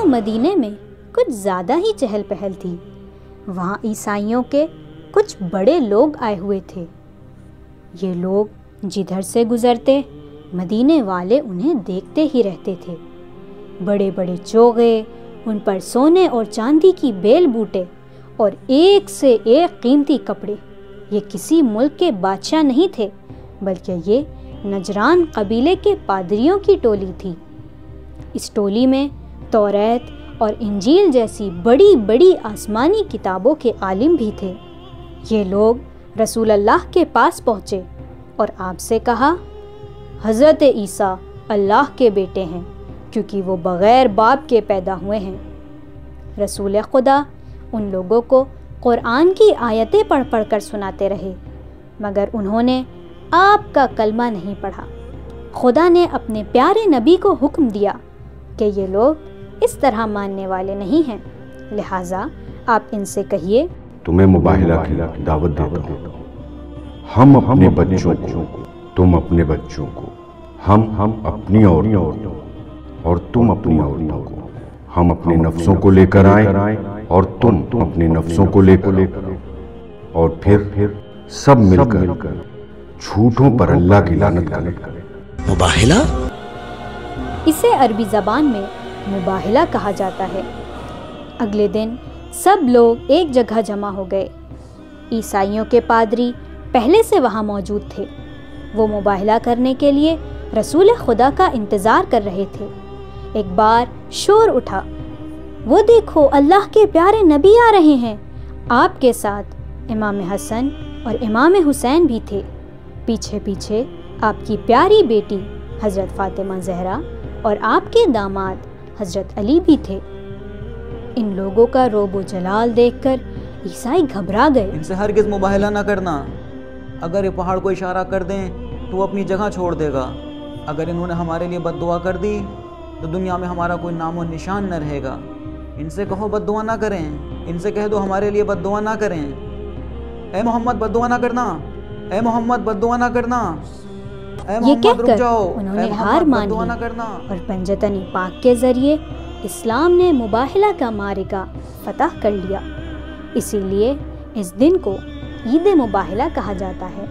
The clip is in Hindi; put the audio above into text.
मदीने में कुछ ज़्यादा ही चहल पहल थी। वहाँ ईसाइयों के कुछ बड़े लोग आए हुए थे। ये लोग जिधर से गुजरते, मदीने वाले उन्हें देखते ही रहते थे। बड़े बड़े चोगे, उन पर सोने और चांदी की बेल बूटे और एक से एक कीमती कपड़े। ये किसी मुल्क के बादशाह नहीं थे, बल्कि ये नजरान कबीले के पादरियों की टोली थी। इस टोली में तौरेत और इंजील जैसी बड़ी बड़ी आसमानी किताबों के आलिम भी थे। ये लोग रसूल अल्लाह के पास पहुँचे और आपसे कहा, हज़रत ईसा अल्लाह के बेटे हैं, क्योंकि वो बग़ैर बाप के पैदा हुए हैं। रसूल खुदा उन लोगों को क़ुरान की आयतें पढ़ पढ़ कर सुनाते रहे, मगर उन्होंने आपका कलमा नहीं पढ़ा। खुदा ने अपने प्यारे नबी को हुक्म दिया कि ये लोग इस तरह मानने वाले नहीं हैं। लिहाजा आप इनसे कहिए तुम्हें मुबाहिला की दावत देता हूँ। हम अपने बच्चों को तुम अपने बच्चों को हम हम अपनी औरतों और तुम अपनी औरतों को हम अपने नफ्सों को लेकर आए और तुम अपने नफ्सों को लेकर और फिर फिर सब मिलकर झूठों पर अल्लाह की लानत करें। मुबाहिला? इसे अरबी ज़बान में मुबाहिला कहा जाता है। अगले दिन सब लोग एक जगह जमा हो गए। ईसाइयों के पादरी पहले से वहाँ मौजूद थे। वो मुबाहिला करने के लिए रसूल खुदा का इंतज़ार कर रहे थे। एक बार शोर उठा। वो देखो, अल्लाह के प्यारे नबी आ रहे हैं। आपके साथ इमाम हसन और इमाम हुसैन भी थे। पीछे पीछे आपकी प्यारी बेटी हज़रत फ़ातिमा जहरा और आपके दामाद हज़रत अली भी थे। इन लोगों का रोबो जलाल देखकर ईसाई घबरा गए। इनसे हरगिज़ मुबाहला ना करना। अगर ये पहाड़ को इशारा कर दें तो वो अपनी जगह छोड़ देगा। अगर इन्होंने हमारे लिए बद कर दी तो दुनिया में हमारा कोई नाम और निशान न रहेगा। इनसे कहो बद ना करें। इनसे कह दो, हमारे लिए बद ना करें। ए मोहम्मद बद ना करना। ए मोहम्मद बद ना करना। ये कहकर उन्होंने हार मान ली। और पंजतनी पाक के ज़रिए इस्लाम ने मुबाहिला का मारिका फतह कर लिया। इसीलिए इस दिन को ईद मुबाहिला कहा जाता है।